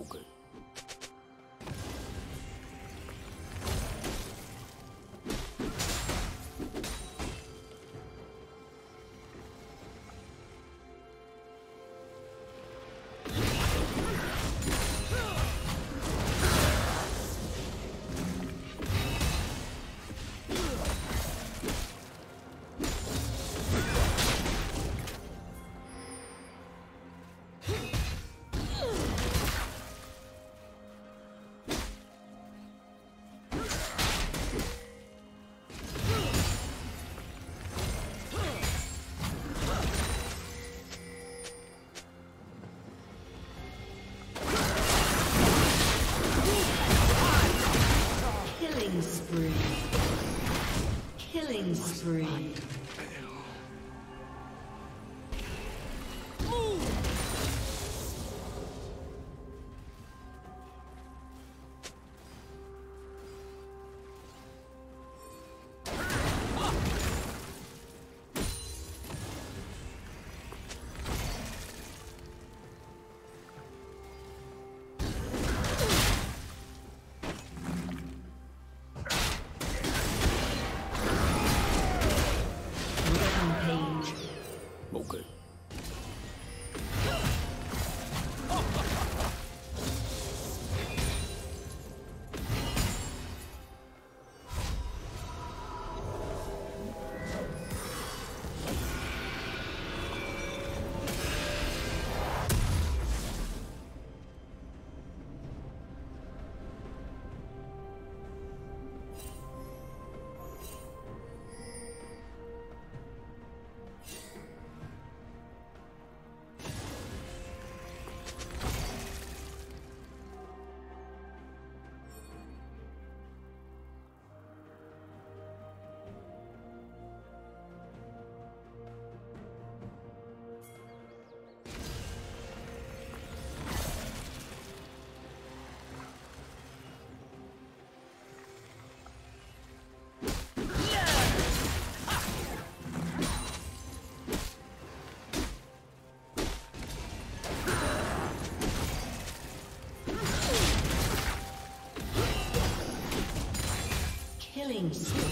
Spree. Okay. Killing spree.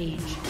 Rampage.